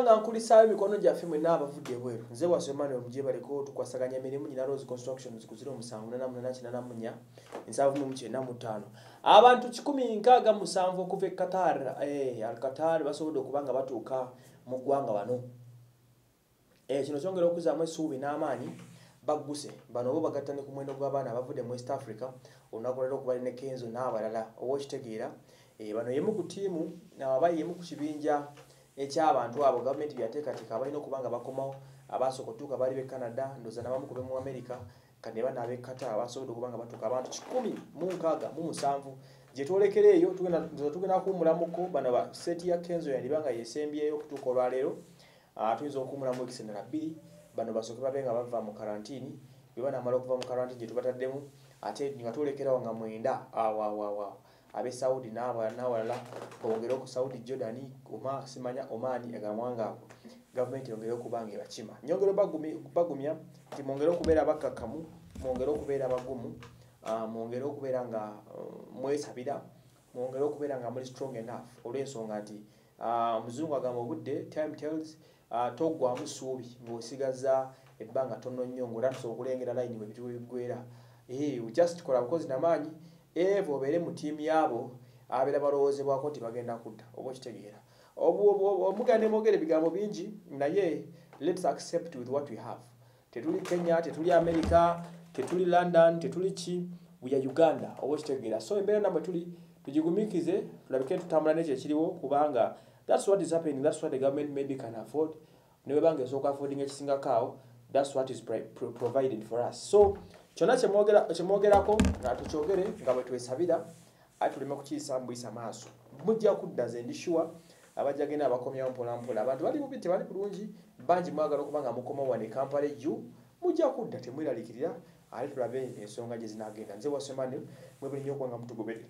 kubanga nkulisaayo emikono gyaffe mwenna abavudde ebweru. Nze wasomani omugyebaleko tukwasaganya emirimu nyina rose constructions ku 07884 795 abantu 167 okuva e qatar eh, al qatar basobodde okuba nga batuuka mu ggwanga wano. Eh, kino kyongera okuzaamu essuubi n'amaanyi bagguse. Bano bo bagatta ne ku muwendo gw'abaana abavudde mu west africa olunaku lero okuba ne kenzo n'abalala oba okitegeera eh, bano yemu ku ttiimu aba yemu ku kibinja ekyabantu abo gavumenti byateekateeka balina okuba nga bakomawo abasooka otuuka baali be canada ndoza nabamu ku bemu america kati ne bana ab'e qatar basobodde okuba nga batuuka abantu kikumi mu nkaaga mu musanvu. Gye twolekera eyo tugenda kuwumulamuko bano ba seti ya kenzo yandiba nga yesembyeyo okutuuka olwaleero. Ah, tuyinza okuwumulamu ekisendera bbiri bano basooke babe nga bava mu karantini bwe banamala okuva mu karantini gye tubataddemu ate nga twolekerawo nga mwenda. Awawawaawo ab'e saudi n'awalala bongere ku saudi jordan oma simanya omani agamwanga ago gavumenti yongere okuba nga ebakima. Nyongere bagumya nti mwongere okubeera bakkakkamu mwongere okubeera bagumu ah, mwongere okubeera nga uh, mwesabira mwongere okubeera nga muli strong enough. Olw'ensonga nti ah, omuzungu agamba obudde time tells ah, toggwamu ssuubi ng'osigaza ebbanga tono nnyo ng'ola tusobola okulengera layini we bitu biggwera Eh, just kola bukozi namaanyi eva obeere mu ttiimu yaabo abeera balowoozebwako nti bagenda kudda oba okitegeera. Omuganda nemwogera ebigambo bingi naye lets accept with what we have. Tetuli kenya tetuli america tetuli london tetuli ki? Are uganda oba okitegeera. So embeera namwe tuli tugigumikize tulabike tutambula nekyo ekiriwo kubanga thats what is happening thats what the government maybe can afford. Nebebanga esooka affording ekisingako awo thats what is provided for us. So kyonna kyemwogera- kyemwogerako nga tukyogere nga bwe twesabira ate tuleme kukiyisa mbuyisa maaso. Mujja kudda ze ndishuwa abajja genda abakomyawo mpolampola abantu bali bubi tebali bulungi bangi mwagala okuba nga mukoma wane kampala ejju mujja kudda temweralikirira ate tulabe ensonga gye zinagenda nze wasemane mwebuli nnyo okuba nga mutugoberere